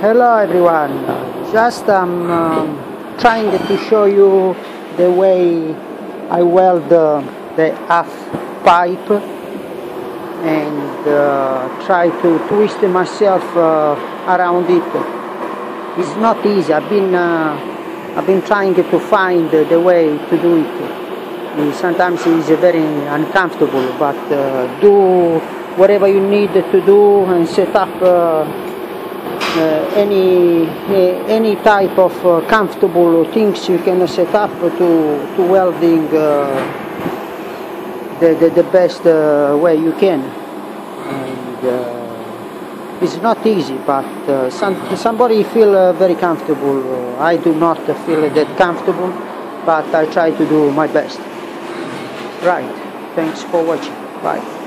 Hello everyone. Just um, um, trying to show you the way I weld uh, the half pipe and uh, try to twist myself uh, around it. It's not easy. I've been uh, I've been trying to find the way to do it. Sometimes it's very uncomfortable, but uh, do whatever you need to do and set up uh, any uh, any type of uh, comfortable things you can set up to to welding uh, the, the, the best uh, way you can. And uh, it's not easy but uh, some, somebody feel uh, very comfortable. Uh, I do not feel that comfortable but I try to do my best. Right. Thanks for watching. Bye